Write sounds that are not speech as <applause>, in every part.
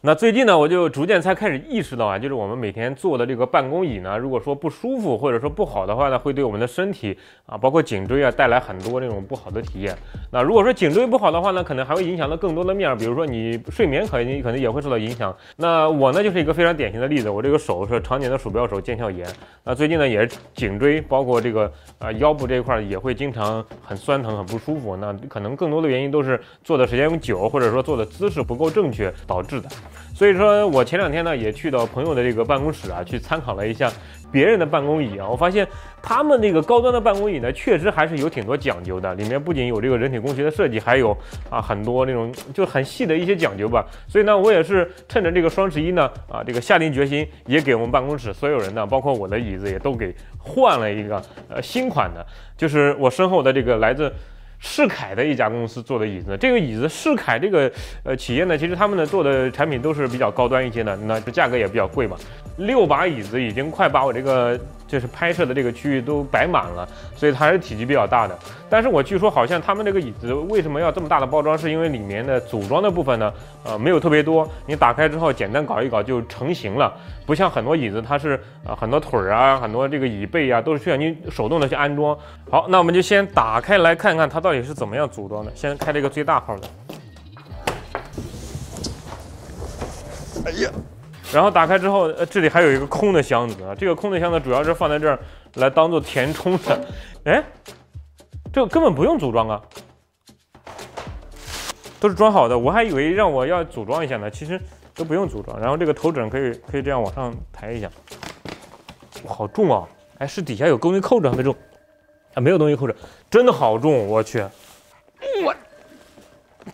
那最近呢，我就逐渐才开始意识到啊，就是我们每天坐的这个办公椅呢，如果说不舒服或者说不好的话呢，会对我们的身体啊，包括颈椎啊，带来很多这种不好的体验。那如果说颈椎不好的话呢，可能还会影响到更多的面，比如说你睡眠可能可能也会受到影响。那我呢，就是一个非常典型的例子，我这个手是常年的鼠标手，腱鞘炎。那最近呢，也是颈椎包括这个啊腰部这一块也会经常很酸疼、很不舒服。那可能更多的原因都是坐的时间久，或者说坐的姿势不够正确导致的。所以说我前两天呢也去到朋友的这个办公室啊，去参考了一下别人的办公椅啊，我发现他们那个高端的办公椅呢，确实还是有挺多讲究的，里面不仅有这个人体工学的设计，还有啊很多那种就很细的一些讲究吧。所以呢，我也是趁着这个双十一呢啊，这个下定决心，也给我们办公室所有人呢，包括我的椅子也都给换了一个呃新款的，就是我身后的这个来自。世凯的一家公司做的椅子，这个椅子世凯这个呃企业呢，其实他们的做的产品都是比较高端一些的，那价格也比较贵嘛。六把椅子已经快把我这个就是拍摄的这个区域都摆满了，所以它还是体积比较大的。但是我据说好像他们这个椅子为什么要这么大的包装，是因为里面的组装的部分呢，呃没有特别多，你打开之后简单搞一搞就成型了，不像很多椅子它是啊很多腿儿啊，很多这个椅背啊都是需要你手动的去安装。好，那我们就先打开来看看它到底是怎么样组装的。先开这个最大号的。哎呀！然后打开之后，呃，这里还有一个空的箱子啊，这个空的箱子主要是放在这儿来当做填充的。哎，这个根本不用组装啊，都是装好的。我还以为让我要组装一下呢，其实都不用组装。然后这个头枕可以可以这样往上抬一下，好重啊！哎，是底下有东西扣着没重？啊，没有东西扣着，真的好重，我去，我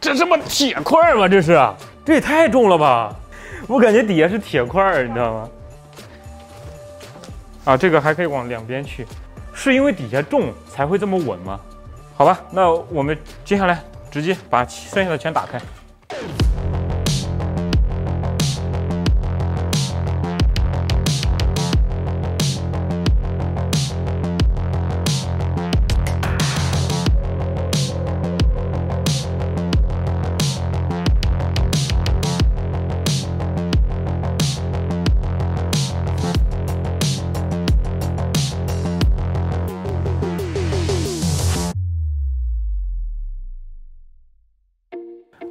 这什么铁块吗？这是，这也太重了吧！我感觉底下是铁块，你知道吗？啊，这个还可以往两边去，是因为底下重才会这么稳吗？好吧，那我们接下来直接把剩下的全打开。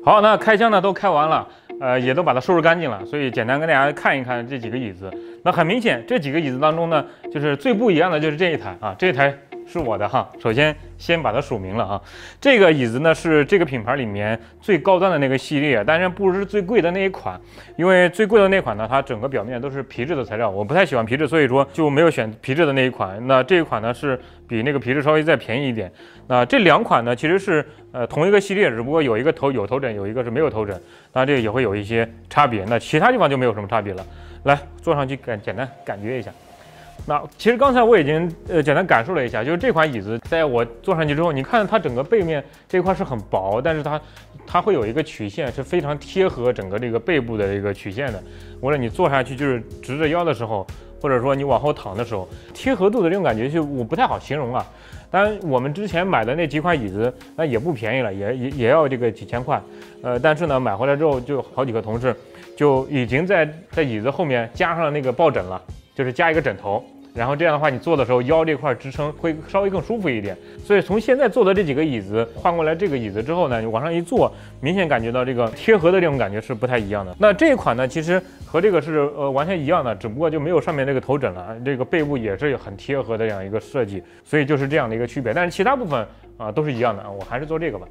好，那开箱呢都开完了，呃，也都把它收拾干净了，所以简单跟大家看一看这几个椅子。那很明显，这几个椅子当中呢，就是最不一样的就是这一台啊，这一台。是我的哈，首先先把它署名了啊。这个椅子呢是这个品牌里面最高端的那个系列，但是不是最贵的那一款，因为最贵的那款呢，它整个表面都是皮质的材料，我不太喜欢皮质，所以说就没有选皮质的那一款。那这一款呢是比那个皮质稍微再便宜一点。那这两款呢其实是呃同一个系列，只不过有一个头有头枕，有一个是没有头枕，当然这个也会有一些差别。那其他地方就没有什么差别了。来坐上去感简单感觉一下。那其实刚才我已经呃简单感受了一下，就是这款椅子在我坐上去之后，你看它整个背面这块是很薄，但是它它会有一个曲线是非常贴合整个这个背部的一个曲线的。为了你坐下去就是直着腰的时候，或者说你往后躺的时候，贴合度的这种感觉就我不太好形容啊。当然我们之前买的那几款椅子那也不便宜了，也也 <laughs> 也要这个几千块。呃，但是呢买回来之后就好几个同事就已经在在椅子后面加上那个抱枕了。就是加一个枕头，然后这样的话，你坐的时候腰这块支撑会稍微更舒服一点。所以从现在坐的这几个椅子换过来这个椅子之后呢，你往上一坐，明显感觉到这个贴合的这种感觉是不太一样的。那这一款呢，其实和这个是呃完全一样的，只不过就没有上面这个头枕了，这个背部也是很贴合的这样一个设计，所以就是这样的一个区别。但是其他部分啊都是一样的啊，我还是做这个吧，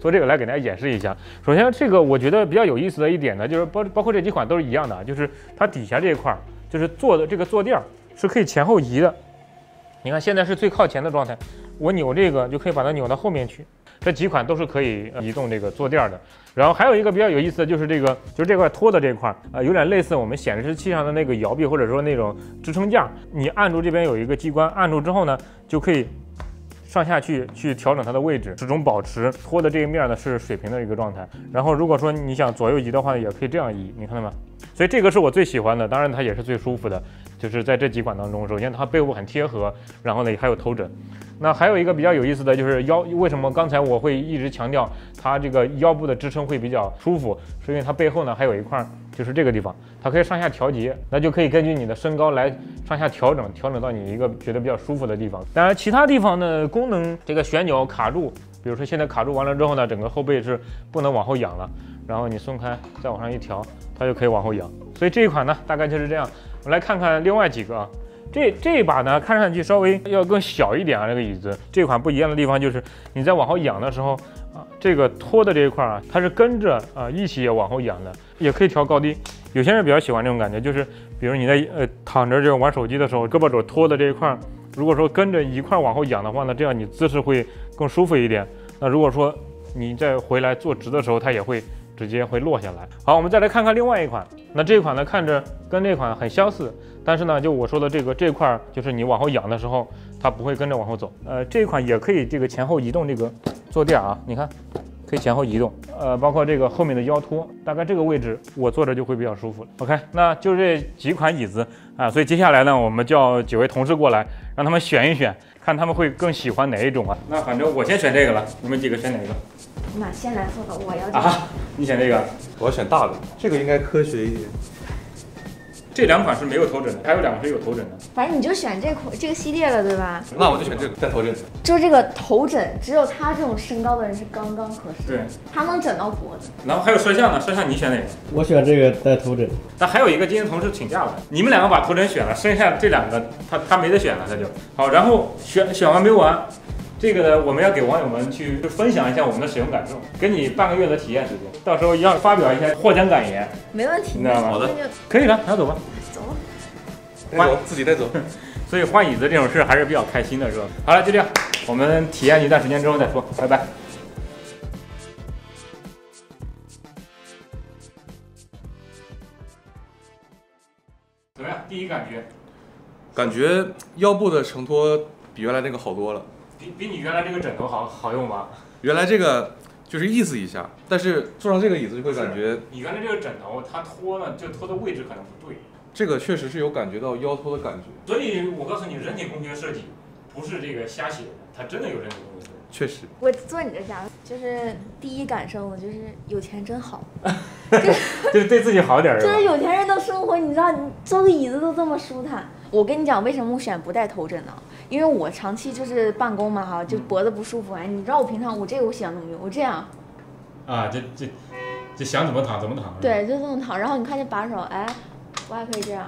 做这个来给大家演示一下。首先这个我觉得比较有意思的一点呢，就是包包括这几款都是一样的啊，就是它底下这一块。就是坐的这个坐垫是可以前后移的，你看现在是最靠前的状态，我扭这个就可以把它扭到后面去。这几款都是可以移动这个坐垫的。然后还有一个比较有意思的就是这个，就是这块托的这块，呃，有点类似我们显示器上的那个摇臂或者说那种支撑架。你按住这边有一个机关，按住之后呢，就可以上下去去调整它的位置，始终保持托的这一面呢是水平的一个状态。然后如果说你想左右移的话，也可以这样移，你看到吗？所以这个是我最喜欢的，当然它也是最舒服的。就是在这几款当中，首先它背部很贴合，然后呢还有头枕。那还有一个比较有意思的就是腰，为什么刚才我会一直强调它这个腰部的支撑会比较舒服，是因为它背后呢还有一块，就是这个地方，它可以上下调节，那就可以根据你的身高来上下调整，调整到你一个觉得比较舒服的地方。当然，其他地方的功能这个旋钮卡住，比如说现在卡住完了之后呢，整个后背是不能往后仰了，然后你松开再往上一调，它就可以往后仰。所以这一款呢大概就是这样。我们来看看另外几个啊。这这一把呢，看上去稍微要更小一点啊。这个椅子这款不一样的地方就是，你在往后仰的时候啊，这个托的这一块啊，它是跟着啊一起也往后仰的，也可以调高低。有些人比较喜欢这种感觉，就是比如你在呃躺着这玩手机的时候，胳膊肘托的这一块，如果说跟着一块往后仰的话呢，这样你姿势会更舒服一点。那如果说你再回来坐直的时候，它也会直接会落下来。好，我们再来看看另外一款。那这款呢，看着跟这款很相似。但是呢，就我说的这个这块儿，就是你往后仰的时候，它不会跟着往后走。呃，这一款也可以这个前后移动这个坐垫啊，你看，可以前后移动。呃，包括这个后面的腰托，大概这个位置我坐着就会比较舒服了。OK，那就这几款椅子啊，所以接下来呢，我们叫几位同事过来，让他们选一选，看他们会更喜欢哪一种啊。那反正我先选这个了，你们几个选哪个？那先来说吧，我要啊，你选这个，我要选大的，这个应该科学一点。这两款是没有头枕的，还有两个是有头枕的。反正你就选这款这个系列了，对吧？那我就选这个带头枕的。就这个头枕，只有他这种身高的人是刚刚合适。对，他能枕到脖子。然后还有摄像呢，摄像你选哪个？我选这个带头枕。但还有一个今天同事请假了，你们两个把头枕选了，剩下这两个他他没得选了，他就好。然后选选完没完？这个呢，我们要给网友们去分享一下我们的使用感受，给你半个月的体验时间，到时候要发表一下获奖感言。没问题，你知道吗？好的，可以了，拿走吧。走，带走，自己带走。<laughs> 所以换椅子这种事还是比较开心的，是吧？好了，就这样，我们体验一段时间之后再说，拜拜。怎么样？第一感觉？感觉腰部的承托比原来那个好多了。比比你原来这个枕头好好用吗？原来这个就是意思一下，但是坐上这个椅子就会感觉，你原来这个枕头它托呢，就托的位置可能不对。这个确实是有感觉到腰托的感觉。所以我告诉你，人体工学设计不是这个瞎写的，它真的有人体工学设计。确实，我坐你这家，就是第一感受，我就是有钱真好，<laughs> <laughs> 就是对自己好点儿。就是有钱人的生活，你知道，你坐个椅子都这么舒坦。我跟你讲，为什么我选不带头枕呢？因为我长期就是办公嘛，哈，就脖子不舒服。哎，你知道我平常我这个我喜欢怎么用？我这样。啊，这这，这想怎么躺怎么躺。对，就这么躺。然后你看这把手，哎，我还可以这样。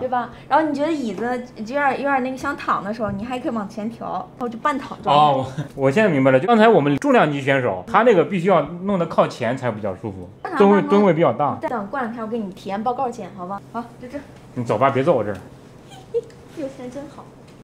对吧？然后你觉得椅子有点有点那个想躺的时候，你还可以往前调，然后就半躺状。哦，我现在明白了。就刚才我们重量级选手，他那个必须要弄得靠前才比较舒服，吨位吨位比较大。等过两天我给你体验报告见，好吧？好，就这。你走吧，别坐我这儿。<laughs> 有钱真好。